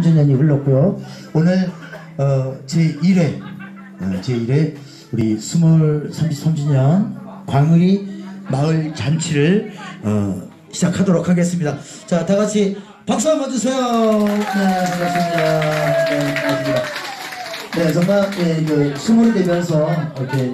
3주년이 흘렀고요. 오늘 어, 제1회 어, 제1회 우리 20, 33주년 광의 마을 잔치를 어, 시작하도록 하겠습니다. 자, 다 같이 박수 한번 주세요. 네, 반갑습니다. 네, 반갑습니다. 네, 정말 예, 그 스물이 되면서 이렇게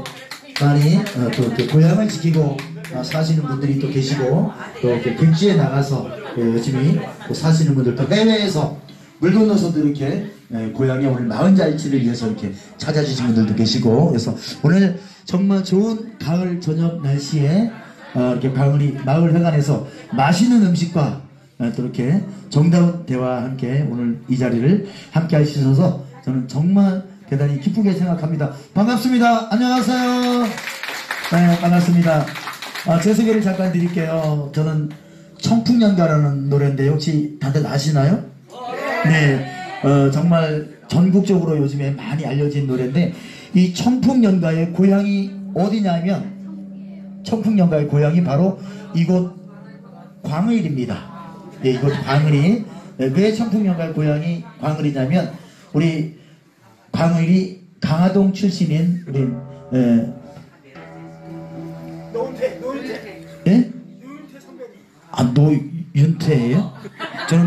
많이 어, 또 이렇게 고향을 지키고 어, 사시는 분들이 또 계시고 또 이렇게 객지에 나가서 예, 열심히 또 사시는 분들도 해외에서 물 건너서도 이렇게 예, 고향에 오늘 마흔 잔치를 위해서 이렇게 찾아주신 분들도 계시고 그래서 오늘 정말 좋은 가을 저녁 날씨에 어, 이렇게 가을이 마을 회관에서 맛있는 음식과 어, 또 이렇게 정다운 대화와 함께 오늘 이 자리를 함께 하셔서 저는 정말 대단히 기쁘게 생각합니다. 반갑습니다. 안녕하세요. 네, 반갑습니다. 아, 제 소개를 잠깐 드릴게요. 저는 청풍연가라는 노래인데 혹시 다들 아시나요? 네, 어, 정말 전국적으로 요즘에 많이 알려진 노래인데 이 청풍연가의 고향이 어디냐면 청풍연가의 고향이 바로 이곳 광을입니다. 예, 이곳 광을이 예, 왜 청풍연가의 고향이 광을이냐면 우리 광을이 강화동 출신인 우리 예, 노은태, 노은태, 예? 아 노윤태예요? 저는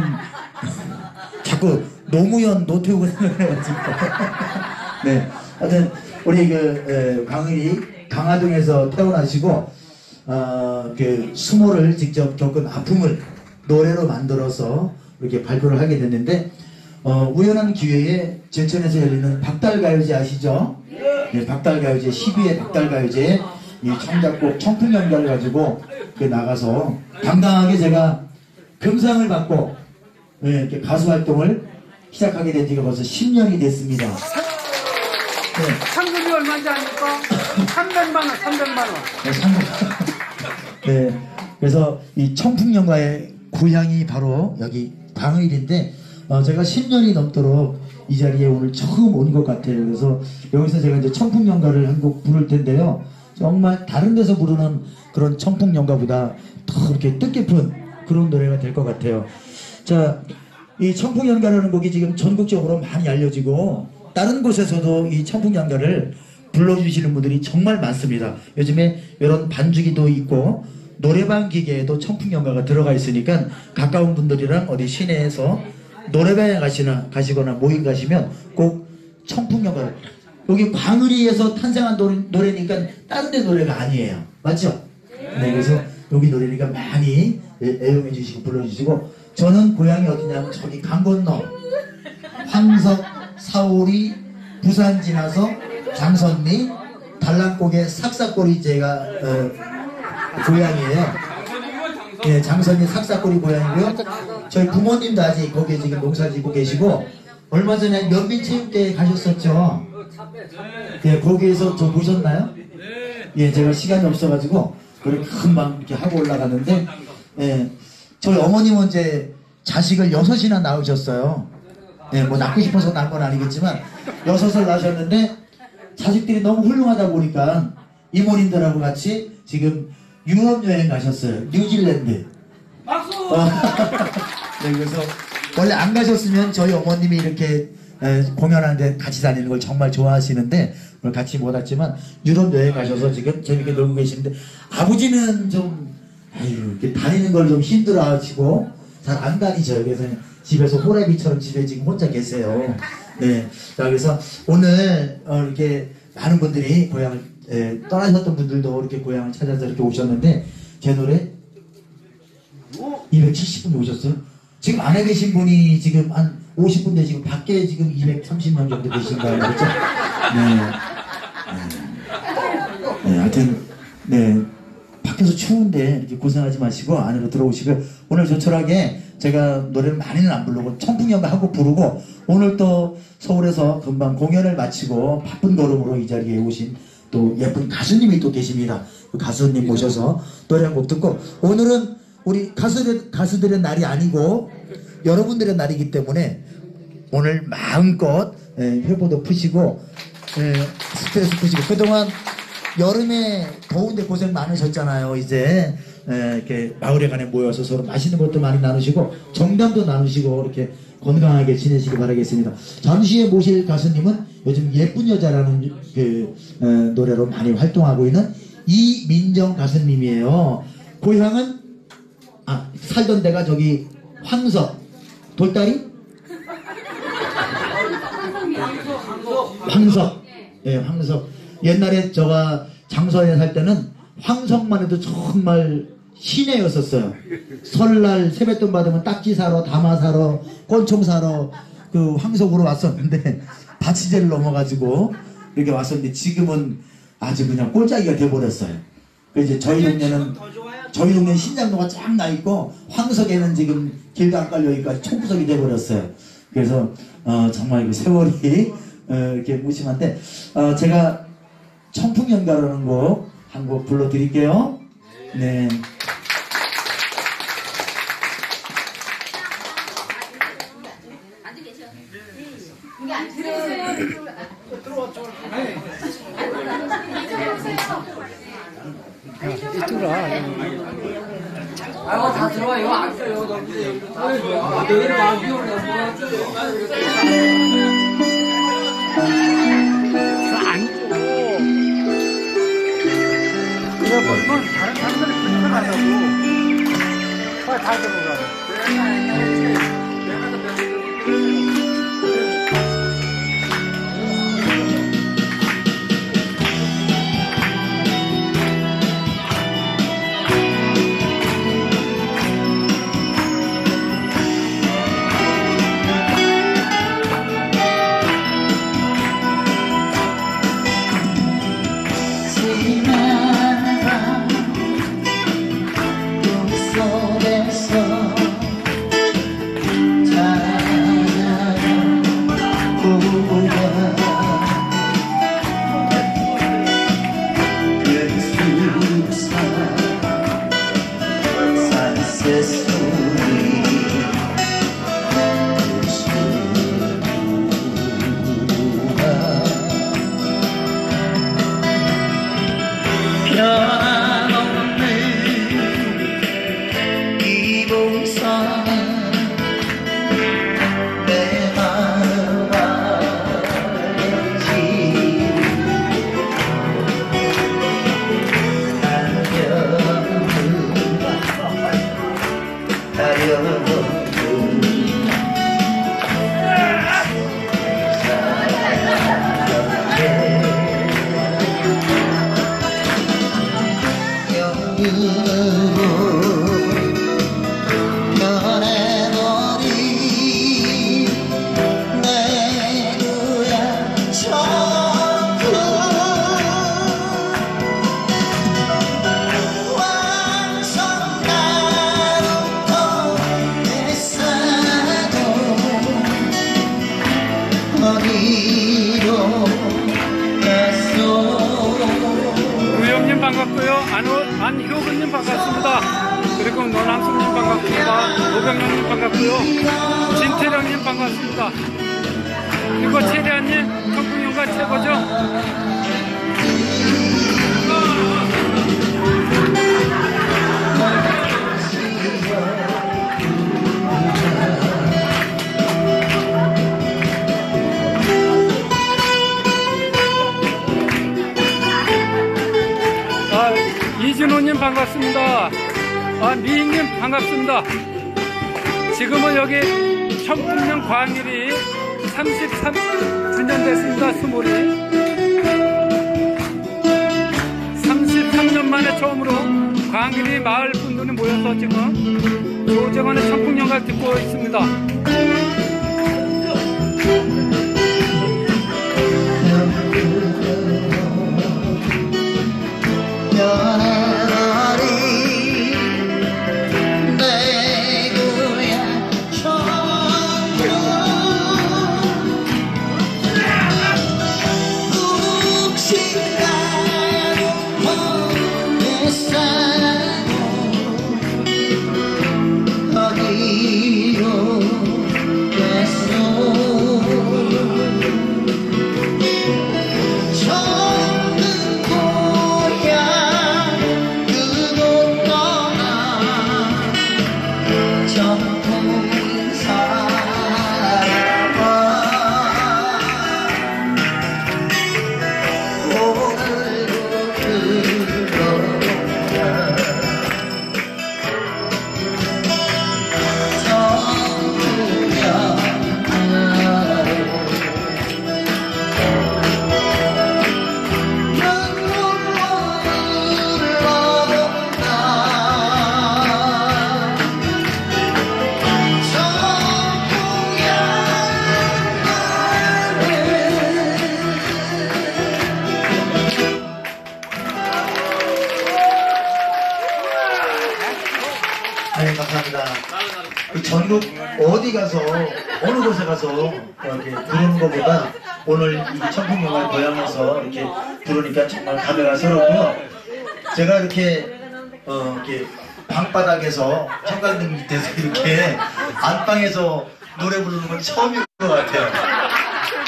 자꾸 노무현 노태우가 생각해가지고 네 하여튼 우리 그 에, 광일이 강화동에서 태어나시고 어 그 수모를 직접 겪은 아픔을 노래로 만들어서 이렇게 발표를 하게 됐는데 어, 우연한 기회에 제천에서 열리는 박달가요제 아시죠? 네, 박달가요제 12회 박달가요제에 이 청작곡 청풍연가를 가지고 그 나가서 당당하게 제가 금상을 받고 네, 이렇게 가수 활동을 시작하게 된 지가 벌써 10년이 됐습니다. 네, 상금이 얼마인지 아닙니까? 300만 원, 300만 원. 네, 상금. 네, 그래서 이 청풍연가의 고향이 바로 여기 광일인데 어, 제가 10년이 넘도록 이 자리에 오늘 처음 온 것 같아요. 그래서 여기서 제가 이제 청풍연가를 한 곡 부를 텐데요. 정말 다른 데서 부르는 그런 청풍연가보다 더 이렇게 뜻깊은 그런 노래가 될 것 같아요. 자, 이 청풍연가라는 곡이 지금 전국적으로 많이 알려지고 다른 곳에서도 이 청풍연가를 불러주시는 분들이 정말 많습니다. 요즘에 이런 반주기도 있고 노래방 기계에도 청풍연가가 들어가 있으니까 가까운 분들이랑 어디 시내에서 노래방에 가시나 가시거나 모임 가시면 꼭 청풍연가를 여기 광의리에서 탄생한 노래, 노래 니까 다른 데 노래가 아니에요. 맞죠? 네, 그래서 여기 노래니까 많이 애- 애용해 주시고 불러주시고 저는 고향이 어디냐면 저기 강 건너 황석, 사오리, 부산 지나서 장선리, 달랑곡의 삭삭골이 제가 어, 고향이에요. 예, 장선리 삭삭골이 고향이고요. 저희 부모님도 아직 거기에 지금 농사 짓고 계시고 얼마 전에 연민체육대회 가셨었죠. 예, 거기에서 저 보셨나요? 예, 제가 시간이 없어가지고 그걸 금방 이렇게 하고 올라가는데 예, 저희 어머님은 이제 자식을 여섯이나 낳으셨어요. 예, 뭐 낳고 싶어서 낳은 건 아니겠지만 여섯을 낳으셨는데 자식들이 너무 훌륭하다 보니까 이모님들하고 같이 지금 유럽 여행 가셨어요. 뉴질랜드. 박수! 어, 네, 그래서 원래 안 가셨으면 저희 어머님이 이렇게 에, 공연하는데 같이 다니는 걸 정말 좋아하시는데 오늘 같이 못 왔지만 유럽 여행 가셔서 지금 재밌게 놀고 계시는데 아버지는 좀 이렇게 다니는 걸 좀 힘들어 하시고 잘 안 다니셔요. 그래서 집에서 호래비처럼 집에 지금 혼자 계세요. 네, 자 그래서 오늘 어, 이렇게 많은 분들이 고향을 에, 떠나셨던 분들도 이렇게 고향을 찾아서 이렇게 오셨는데 제 노래 270분 오셨어요? 지금 안에 계신 분이 지금 한 50분 돼 지금 밖에 지금 230명 정도 계신가요? 그렇죠? 네. 네. 네, 하여튼 네. 밖에서 추운데 이렇게 고생하지 마시고 안으로 들어오시고 오늘 조촐하게 제가 노래를 많이는 안 부르고 청풍연가 하고 부르고 오늘 또 서울에서 금방 공연을 마치고 바쁜 걸음으로 이 자리에 오신 또 예쁜 가수님이 또 계십니다. 그 가수님 모셔서 노래 한 곡 듣고 오늘은 우리 가수들, 가수들의 날이 아니고 여러분들의 날이기 때문에 오늘 마음껏 예, 회보도 푸시고 예, 스트레스 푸시고 그동안 여름에 더운데 고생 많으셨잖아요. 이제 예, 이렇게 마을에 간에 모여서 서로 맛있는 것도 많이 나누시고 정담도 나누시고 이렇게 건강하게 지내시기 바라겠습니다. 잠시 후에 모실 가수님은 요즘 예쁜 여자라는 그 어, 노래로 많이 활동하고 있는 이민정 가수님이에요. 고향은 아 살던 데가 저기 황석 돌다리 황석 예 황석 옛날에 저가 장서에 살 때는 황석만 해도 정말 시내였었어요. 설날 세뱃돈 받으면 딱지 사러 담아 사러 꼰총 사러 그 황석으로 왔었는데 다치제를 넘어가지고 이렇게 왔었는데 지금은 아주 그냥 꼴짜기가 돼버렸어요. 그 이제 저희 동네는 저희 동네 신장로가 쫙 나 있고 황석에는 지금 길도 안 깔려 있고 총구석이 돼버렸어요. 그래서 어, 정말 그 세월이 어, 이렇게 무심한데 어, 제가 청풍연가라는 곡 한 곡 불러드릴게요. 네. 들어와 이거 안 써요 너무 여기도 다 들어와 내일 막 비오네 그래 버리면 다른 사람들이 불편하다고 빨리 다 들어가 지 know 이진호님 반갑습니다. 아, 미희님 반갑습니다. 지금은 여기 청풍령 광일이 33주년 됐습니다. 스물이 만에 처음으로 광일이 마을 분들이 모여서 지금 조정원의 청풍령을 듣고 있습니다. 방바닥에서 형광등 밑에서 이렇게 안방에서 노래 부르는 건 처음인 것 같아요.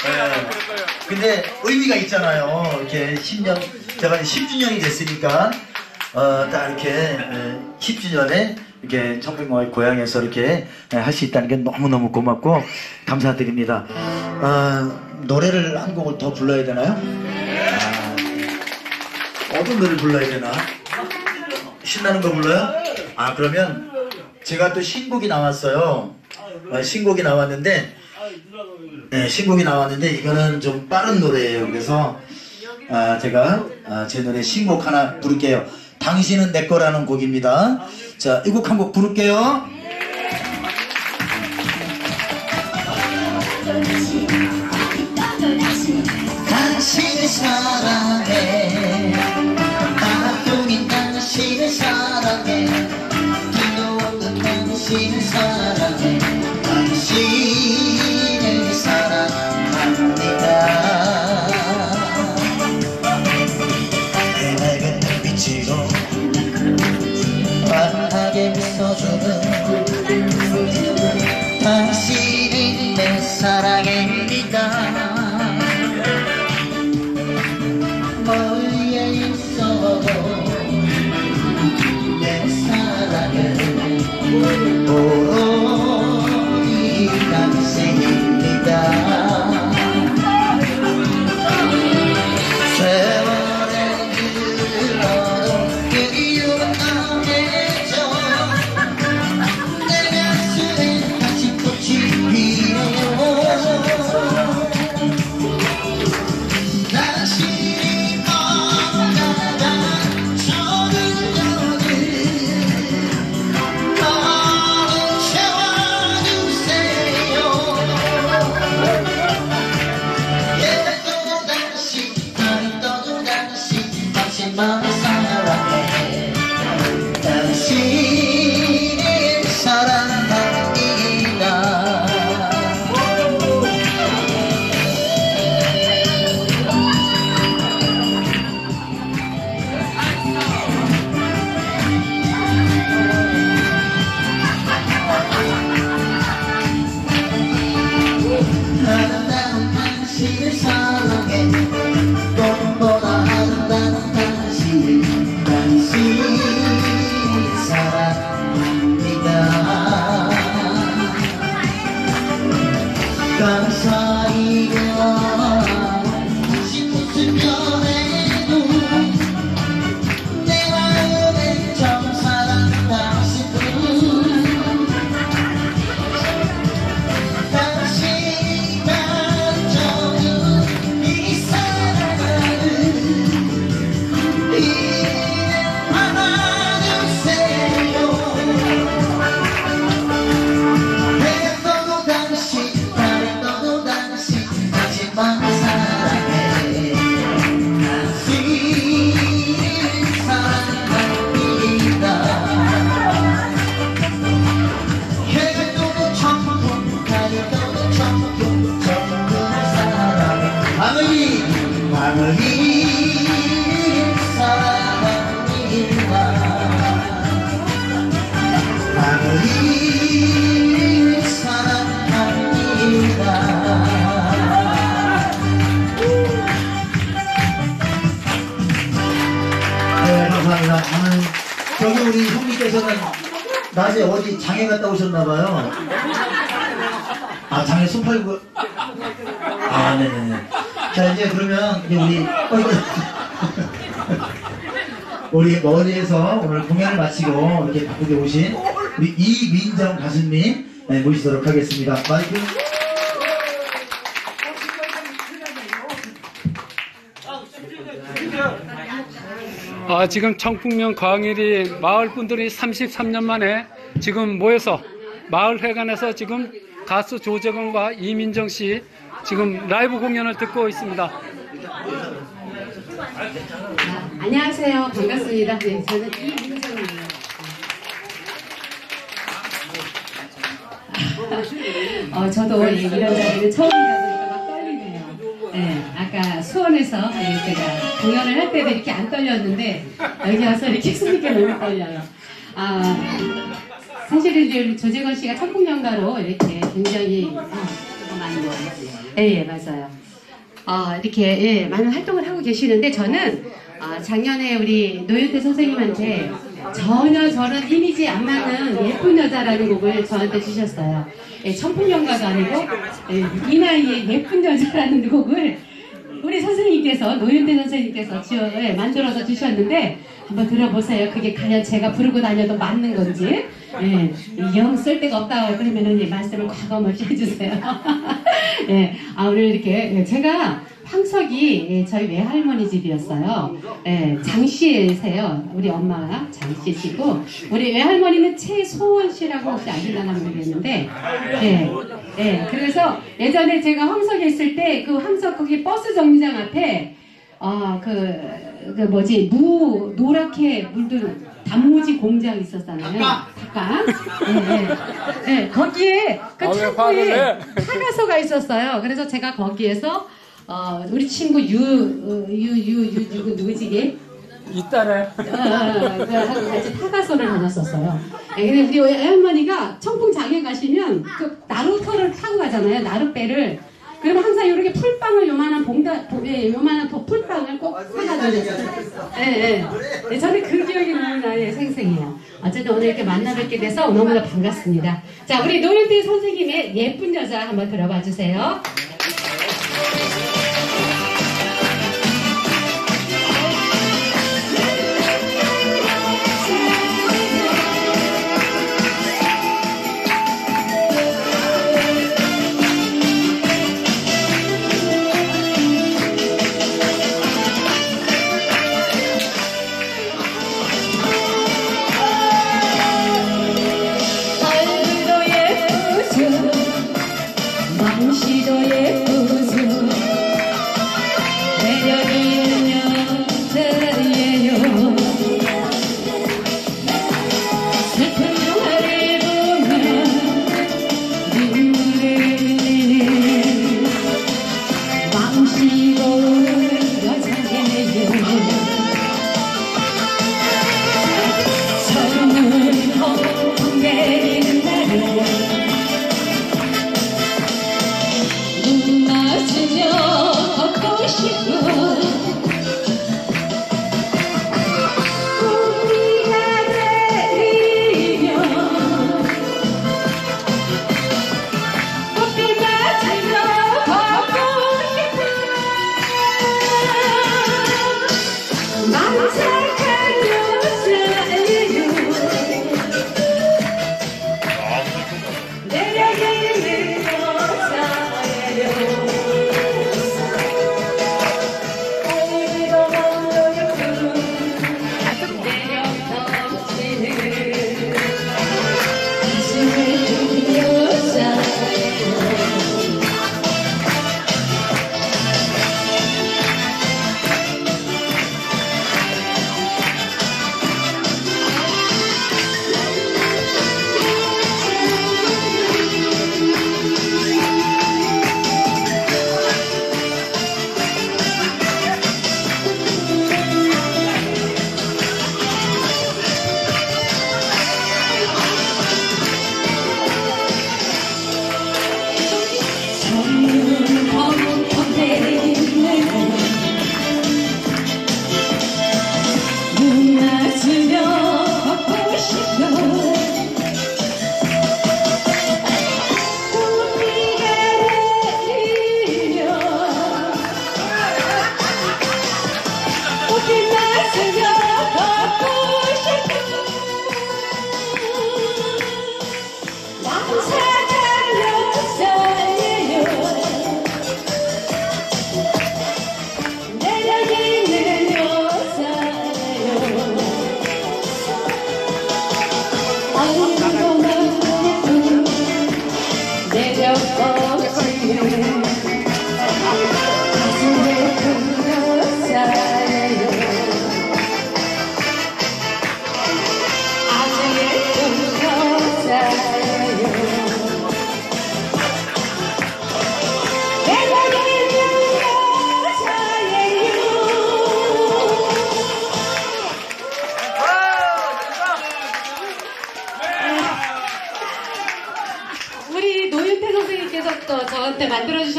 예. 근데 의미가 있잖아요. 이렇게 10년, 제가 10주년이 됐으니까, 어, 딱 이렇게, 예, 10주년에 이렇게 청평마을 고향에서 이렇게 예, 할수 있다는 게 너무너무 고맙고 감사드립니다. 어, 노래를 한 곡을 더 불러야 되나요? 아, 어떤 노래를 불러야 되나? 신나는 거 불러요? 아, 그러면 제가 또 신곡이 나왔어요. 어, 신곡이 나왔는데, 네, 신곡이 나왔는데 이거는 좀 빠른 노래예요. 그래서 아, 제가 아, 제 노래 신곡 하나 부를게요. 당신은 내 거라는 곡입니다. 자, 이 곡 한 곡 부를게요. 당신을 사랑해 내 사랑입니다. 멀리에 있어도 내 사랑은 낮에 어디 장에 갔다 오셨나봐요. 아, 장에 손 팔고. 아, 네네네. 자, 이제 그러면 이제 우리. 우리 머리에서 오늘 공연을 마치고 이렇게 바쁘게 오신 우리 이민정 가수님 네, 모시도록 하겠습니다. 마이크. 아, 지금 청풍면 광일이 마을 분들이 33년 만에 지금 모여서 마을 회관에서 지금 가수 조재건과 이민정 씨 지금 라이브 공연을 듣고 있습니다. 안녕하세요. 반갑습니다. 네, 저는 이민정이에요. 어, 저도 예, 이런 자리는 처음이다 보니까 막 떨리네요. 예, 아까 수원에서 예, 제가 공연을 할 때도 이렇게 안 떨렸는데 여기 와서 이렇게 쓰니까 너무 떨려요. 아, 사실은 이제 조재건 씨가 천국연가로 이렇게 굉장히 어, 많이 먹어요. 예, 예, 맞아요. 어, 이렇게 예, 많은 활동을 하고 계시는데 저는 아, 작년에 우리 노윤태 선생님한테 전혀 저런 이미지 안 맞는 예쁜 여자라는 곡을 저한테 주셨어요. 예, 천풍연가도 아니고 예, 이 나이에 예쁜 여자라는 곡을 우리 선생님께서 노윤태 선생님께서 지어 예, 만들어서 주셨는데 한번 들어보세요. 그게 과연 제가 부르고 다녀도 맞는 건지 예, 영 쓸 데가 없다 그러면은 이 말씀을 과감 없이 해주세요. 예, 아 오늘 이렇게 예, 제가 황석이 예, 저희 외할머니 집이었어요. 예, 장씨세요. 우리 엄마가 장씨시고 우리 외할머니는 최소원 씨라고 혹시 아시나 모르겠는데 예, 예, 그래서 예전에 제가 황석에 있을 때 그 황석 거기 버스 정류장 앞에 어, 그, 그 뭐지, 무, 노랗게 물든 단무지 공장 있었잖아요. 닭강. 예, 예. 예, 거기에, 그 아, 왜 화를 창고에 내? 타가소가 있었어요. 그래서 제가 거기에서, 어, 우리 친구 유, 어, 유, 유, 유, 누구, 누구지, 이게? 이따래. 어, 그 하고 같이 타가소를 다녔었어요. 예, 근데 우리 외할머니가 청풍 장에 가시면 그 나루터를 타고 가잖아요. 나룻배를. 그러면 항상 이렇게 풀빵을 요만한 봉다, 봉- 예, 요만한 도- 풀빵을 꼭 사다 주셨어요. 예, 예. 예, 저는 그 기억이 너무나 예, 생생해요. 어쨌든 오늘 이렇게 만나 뵙게 돼서 너무나 반갑습니다. 자, 우리 노현태 선생님의 예쁜 여자 한번 들어봐 주세요.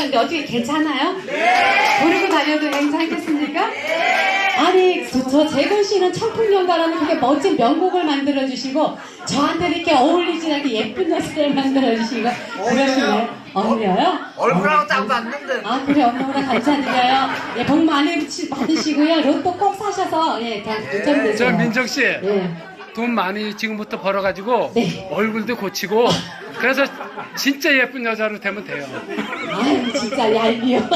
근데 어떻게 괜찮아요? 네. 부르고 다녀도 괜찮겠습니까? 아니, 저, 저 재건 씨는 청풍연가라는 그게 멋진 명곡을 만들어 주시고, 저한테 이렇게 어울리지 않게 예쁜 여자를 만들어 주시고, 그러시네. 어울려요? 얼굴하고 딱 맞는데. 아, 그래, 엄마보다 감사드려요. 예, 복 많이 받으시- 받으시고요. 로또 꼭 사셔서, 예, 저 당첨되세요. 민정 씨. 예. 돈 많이 지금부터 벌어가지고 네. 얼굴도 고치고 그래서 진짜 예쁜 여자로 되면 돼요. 아유, 진짜 얄미워.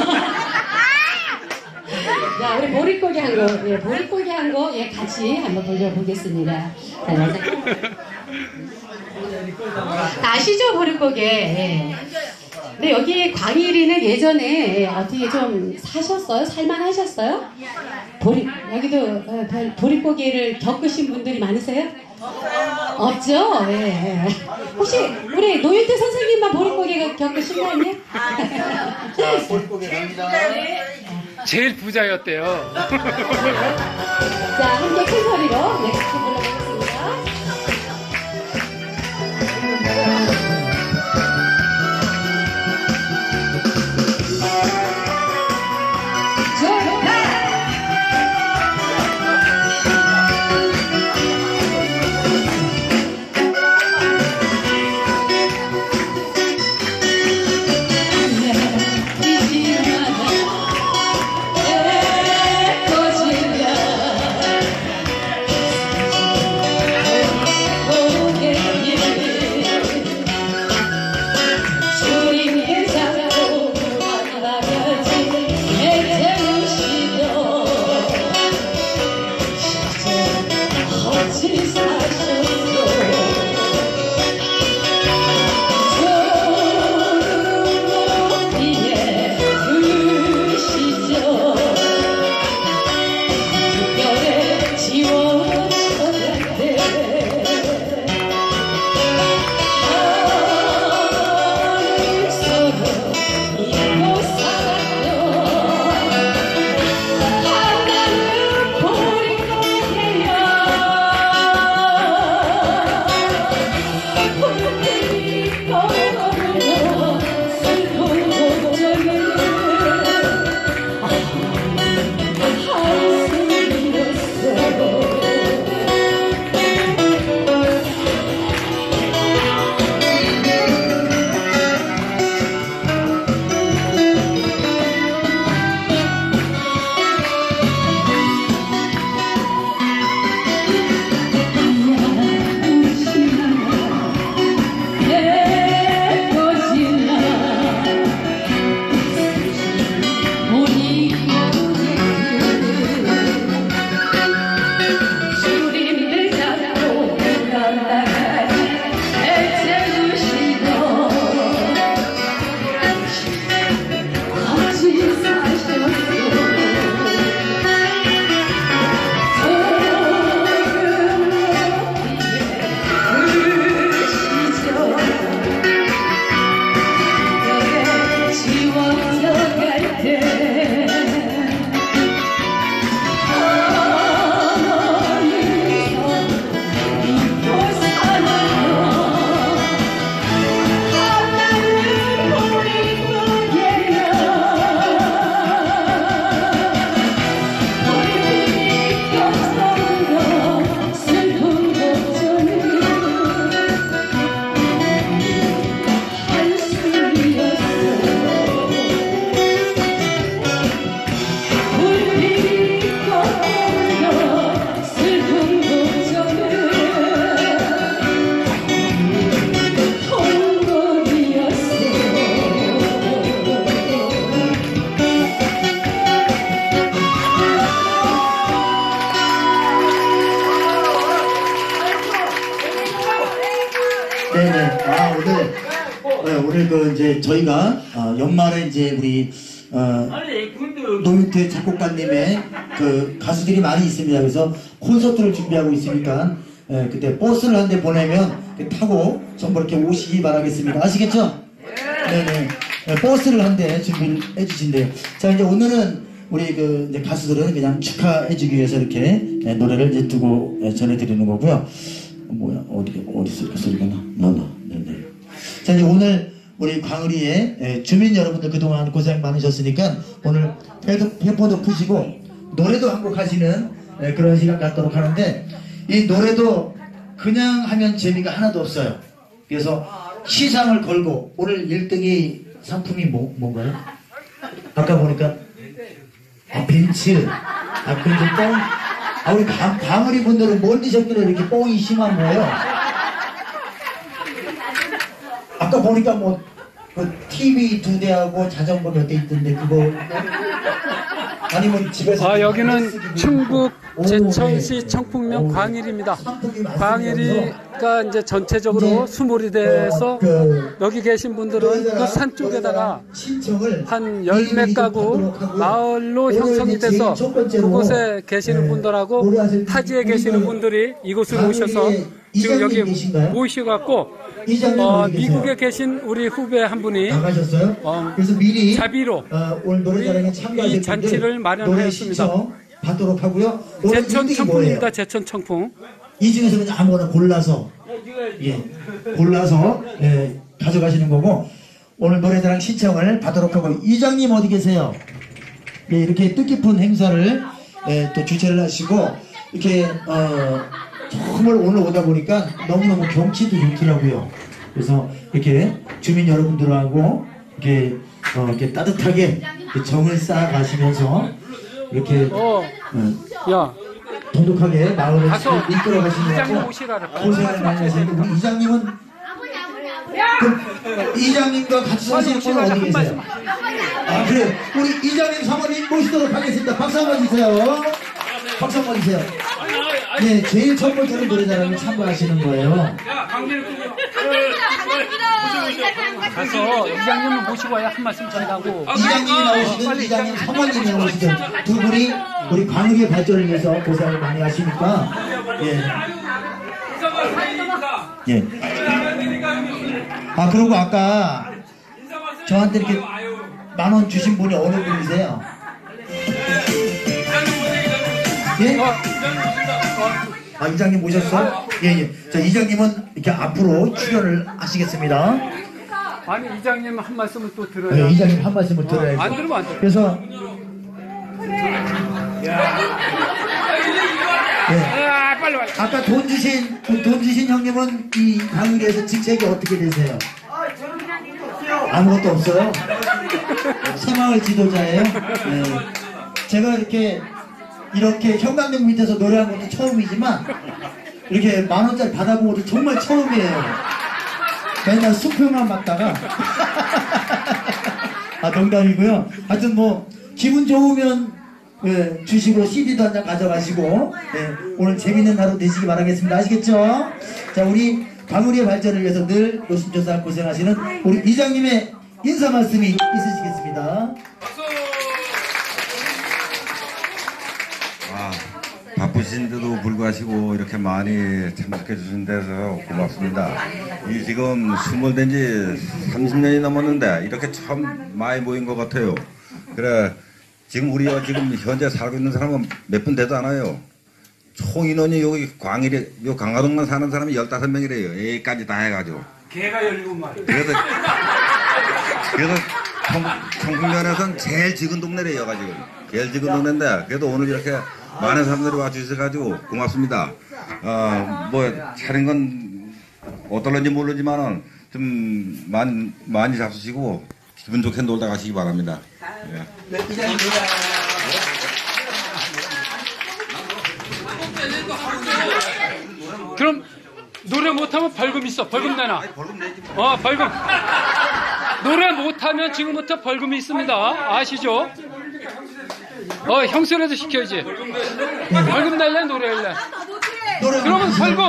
자, 우리 보릿고기 한 거, 예, 보릿고기 한 거, 예, 같이 한번 돌려보겠습니다. 자. 아시죠, 보릿고기? 예. 근데 여기 광일이는 예전에 예, 어떻게 좀 사셨어요? 살만 하셨어요? 보리, 여기도 어, 별- 보릿고기를 겪으신 분들이 많으세요? 없죠? 예, 예. 혹시 우리 노윤태 선생님만 보릿고기 겪으신 거 아니에요? 제일 부자였대요. 자, 함께 큰 소리로 네, 같이 불러보겠습니다. Yeah. 있습니다. 그래서 콘서트를 준비하고 있으니까 예, 그때 버스를 한 대 보내면 그 타고 전부 이렇게 오시기 바라겠습니다. 아시겠죠? 네네. 예, 버스를 한 대 준비를 해주신대요. 자 이제 오늘은 우리 그 이제 가수들은 그냥 축하해주기 위해서 이렇게 예, 노래를 이제 두고 예, 전해드리는 거고요. 어, 뭐야 어디 어디 있어 그 소리가 나? 나나. 네네. 자 이제 오늘 우리 광의리의 예, 주민 여러분들 그동안 고생 많으셨으니까 오늘 배도, 배포도 푸시고 노래도 한 곡 하시는 예, 그런 시간 갖도록 하는데 이 노래도 그냥 하면 재미가 하나도 없어요. 그래서 시상을 걸고 오늘 1등이 상품이 뭐, 뭔가요? 아까 보니까 아 벤츠 아 그리고 뻥 아, 우리 방, 방울이 분들은 뭘 드셨길래 이렇게 뻥이 심한 거예요? 아까 보니까 뭐, 그 TV 두 대하고 자전거 몇 대 있던데, 그거. 아니면 집에서. 아, 여기는 충북 오, 제천시 네. 청풍면 오, 광일입니다. 광일이가 이제 전체적으로 이제, 수몰이 돼서 어, 그, 여기 계신 분들은 그 산 쪽에다가 한 열몇 미리미리 가구. 마을로 형성이 돼서 그곳에 계시는 네, 분들하고 타지에 계시는 분들이 이곳으로 광일의 오셔서 지금 여기 계신가요? 모이셔갖고 어? 미국에 계신 우리 후배 한 분이 나가셨어요? 어, 그래서 미리 자비로 어, 오늘 노래자랑에 우리 참가하실 이 잔치를 마련하였습니다. 받도록 하고요. 제천 1등이 청풍입니다. 제천 청풍. 이 중에서 그냥 아무거나 골라서 예 골라서 예, 가져가시는 거고 오늘 노래자랑 신청을 받도록 하고 이장님 어디 계세요? 예, 이렇게 뜻깊은 행사를 예, 또 주최를 하시고 이렇게 어, 정말 오늘 오다 보니까 너무너무 경치도 좋더라고요. 그래서 이렇게 주민 여러분들하고 이렇게 어, 이렇게 따뜻하게 이렇게 정을 쌓아 가시면서 이렇게 어, 어, 야, 돈독하게 마을을 이끌어 가시느라고. 고생을 많이 하시는데 우리 이장님은 그 이장님과 같이 사시는 분은 어디 계세요? 아 그래 우리 이장님 사모님 모시도록 하겠습니다. 박수 한번 주세요. 박수 한번 주세요. 네 제일 첫 번째로 노래자랑에 참가하시는 거예요. 가서 이장님을 모시고 와야 한 말씀 전하고. 이장님이 나오시든 이장님 사모님이 나오시든 두 분이 우리 광역의 발전을 위해서 고생을 많이 하시니까. 예. 예. 아 그리고 아까 저한테 이렇게 만 원 주신 분이 어느 분이세요? 예? 아 이장님 모셨어? 예 예. 자 이장님은 이렇게 앞으로 출연을 하시겠습니다. 아니 이장님 한 말씀을 또 네, 들어야. 이장님 한 말씀을 들어야죠. 안 들으면 안 돼. 그래서 네. 아, 빨리 빨리. 아까 돈 주신 그돈 주신 형님은 이 강의에서 직책이 어떻게 되세요? 아무것도 없어요. 새마을 지도자예요. 네. 제가 이렇게 이렇게 형광등 밑에서 노래한 것도 처음이지만 이렇게 만 원짜리 받아본 것도 정말 처음이에요. 맨날 수표만 받다가 아 농담이고요. 하여튼 뭐 기분 좋으면 예, 주시고 CD도 한 장 가져가시고 예, 오늘 재밌는 하루 되시기 바라겠습니다. 아시겠죠? 자 우리 광우리의 발전을 위해서 늘 노심조사 고생하시는 우리 이장님의 인사 말씀이 있으시겠습니다. 바쁘신데도 불구하시고 이렇게 많이 참석해 주신 데서 고맙습니다. 이 지금 스물된 지 30년이 넘었는데 이렇게 처음 많이 모인 것 같아요. 그래, 지금 우리가 지금 현재 살고 있는 사람은 몇 분 되도 않아요. 총 인원이 여기 광일에, 요 강화동만 사는 사람이 15명이래요. 여기까지 다 해가지고. 개가 열리고 말. 그래서, 그래서 청, 청풍면에선 제일 적은 동네래요, 가지고. 제일 적은 동네인데, 그래도 오늘 이렇게 많은 사람들이 와주셔가지고 고맙습니다. 어, 뭐, 차린 건 어떨런지 모르지만은 좀 많이, 많이 잡수시고 기분 좋게 놀다 가시기 바랍니다. 예. 네, 그럼 노래 못하면 벌금 있어. 벌금 내놔. 어, 벌금. 노래 못하면 지금부터 벌금이 있습니다. 아시죠? 어, 형수라도 시켜야지. 벌금 날래, 노래 할래? 그러면 벌금.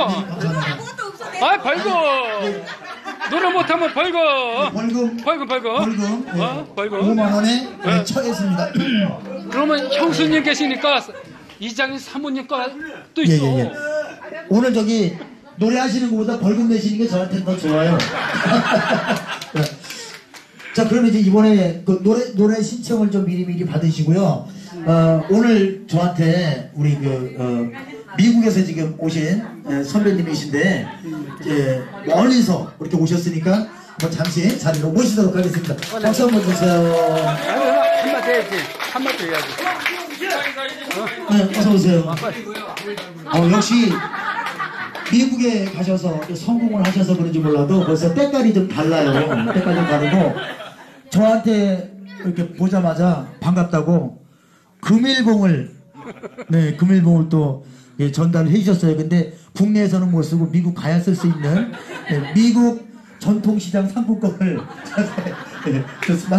아, 벌금. 노래 못하면 벌금. 벌금 벌금, 벌금. 벌금 예, 어, 벌금. 5만 원에 예, 네. 처했습니다. 그러면 형수님 계시니까 이장님 사모님과 또 예, 있어. 예, 예. 오늘 저기 노래하시는 것보다 벌금 내시는 게 저한테는 더 좋아요. 자, 그러면 이제 이번에 그 노래, 노래 신청을 좀 미리미리 받으시고요. 어, 오늘 저한테 우리 그, 어, 미국에서 지금 오신 예, 선배님이신데, 이제 멀리서 이렇게 오셨으니까 한번 잠시 자리로 모시도록 하겠습니다. 박수 한번 주세요. 한마디 해야지. 한마디 해야지. 네, 어서 오세요. 어, 역시 미국에 가셔서 성공을 하셔서 그런지 몰라도 벌써 때깔이 좀 달라요. 때깔이 좀 다르고 저한테 이렇게 보자마자 반갑다고 금일봉을 네 금일봉을 또 예, 전달해 주셨어요. 근데 국내에서는 못 쓰고 미국 가야 쓸 수 있는 네, 미국 전통시장 상품권을 네, 좋습니다.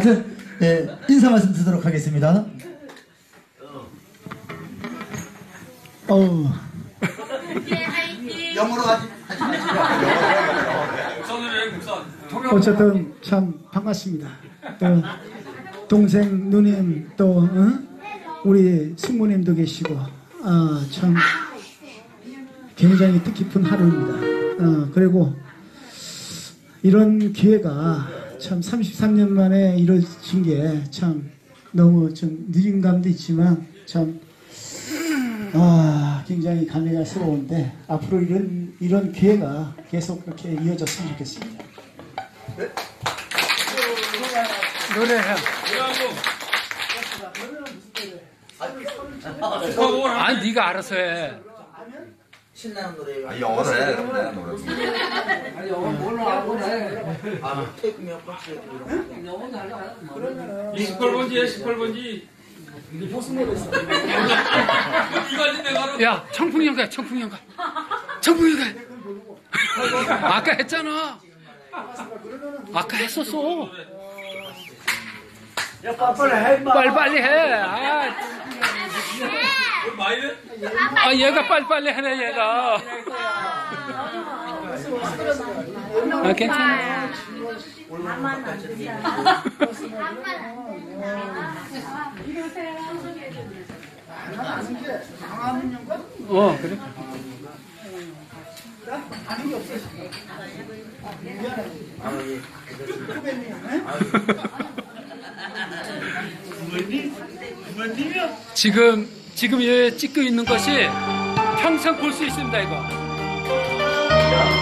네, 인사 말씀 드리도록 하겠습니다. 어. 영어로 하지. 어쨌든 참 반갑습니다. 또 동생 누님 또 응? 우리 숙모님도 계시고 아, 참 굉장히 뜻깊은 하루입니다. 어, 그리고 이런 기회가 참 33년 만에 이루어진 게 참 너무 좀 늦은 감도 있지만 참 아, 굉장히 감회스러운데 앞으로 이런 이런 기회가 계속 그렇게 이어졌으면 좋겠습니다. 노래해. 아니, 네가 알아서 해. 신나는 노래. 아, 영어로 해. 노래. 아니 영어 몰라 보네 아, 테이크 몇 번째. 28번지야 18번지 이가지 내가 야, 청풍연가, 청풍연가. 청풍연가. 아까 했잖아. 아까 했었어. 빨리 빨리 해. 아, 아, 얘가 빨리빨리 하네, 얘가. 아, 괜찮아. 어, 그래. 지금 지금 얘 찍고 있는 것이 평생 볼 수 있습니다 이거.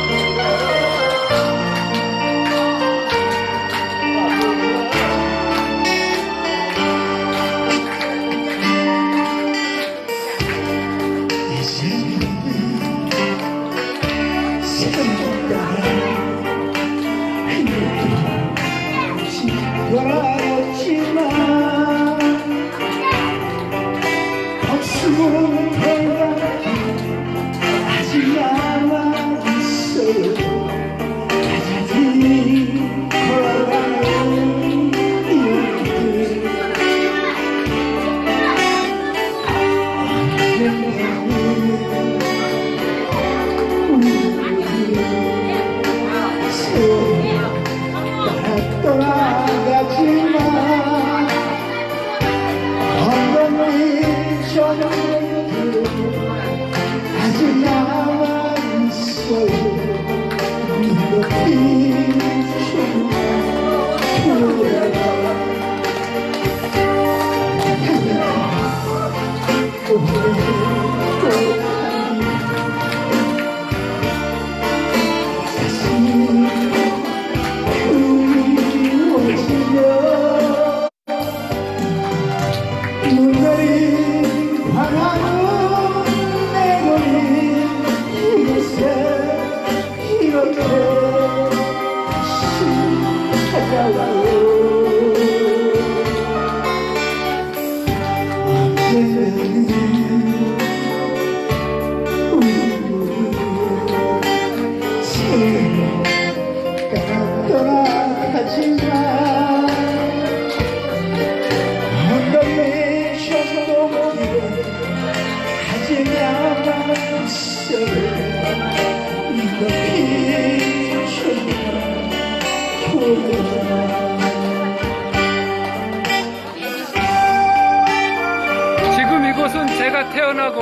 지금 이곳은 제가 태어나고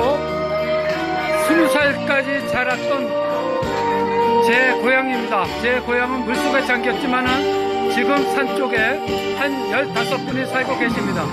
스무 살까지 자랐던 제 고향입니다. 제 고향은 물속에 잠겼지만은 지금 산 쪽에 한 열다섯 분이 살고 계십니다.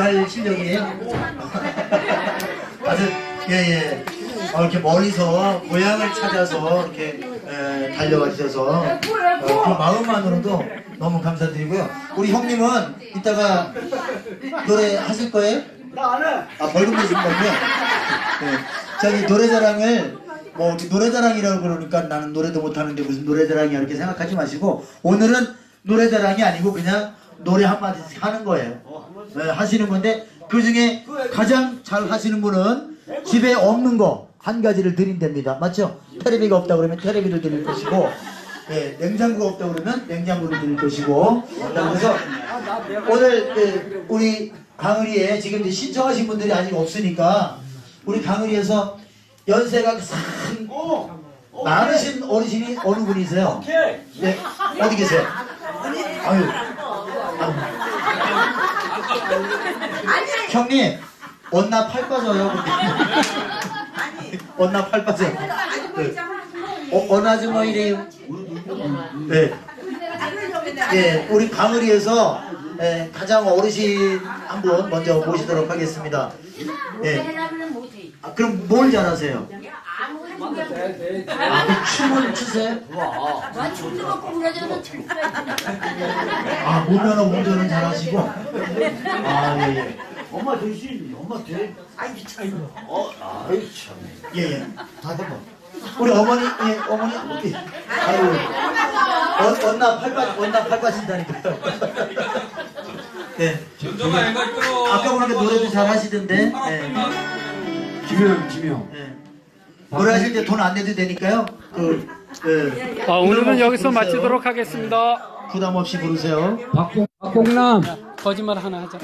할 실력이에요? 아주 예예 어, 이렇게 멀리서 고향을 찾아서 이렇게 에, 달려와 주셔서 어, 그 마음만으로도 너무 감사드리고요 우리 형님은 이따가 노래 하실 거예요? 아 벌금 내신 거고요 네. 노래자랑을 뭐 우리 노래자랑이라고 그러니까 나는 노래도 못하는데 무슨 노래자랑이야 이렇게 생각하지 마시고 오늘은 노래자랑이 아니고 그냥 노래 한마디씩 하는 거예요. 네, 하시는 건데 그 중에 가장 잘 하시는 분은 집에 없는 거 한 가지를 드린답니다. 맞죠? 테레비가 없다 그러면 테레비를 드릴 것이고 네, 냉장고가 없다 그러면 냉장고를 드릴 것이고. 그래서 오늘 그 우리 강의리에 지금 이제 신청하신 분들이 아직 없으니까 우리 강의리에서 연세가 상 많으신 어르신이 어느 분이세요? 네 어디 계세요? 아유, 아유. 형님 언나 팔 빠져요. 언나 팔 빠져요. 네. 어, 어느 아줌마 이래요? 네. 예, 우리 강의리에서 예, 가장 어르신 한 분 먼저 모시도록 하겠습니다. 예. 아, 그럼 뭘 잘하세요? 아, 그 춤을 추세요? 아, 보면은 운전은 잘하시고. 아, 예, 예. 엄마 대신, 엄마 대. 아이, 참. 어, 아이, 참. 예, 예. 다시 한 번. 우리 어머니, 예, 어머니. 예. 아유. 어, 언나 팔 빠, 언나 팔 빠진다니까요. 네. 있더러. 아까 보니까 노래도 잘 하시던데. 예. 김영, 김영. 예. 하실 때돈 안 내도 되니까요. 그, 그. 아, 오늘은 여기서 부르세요. 마치도록 하겠습니다. 부담 없이 부르세요. 박봉, 박봉남. 거짓말 하나 하자.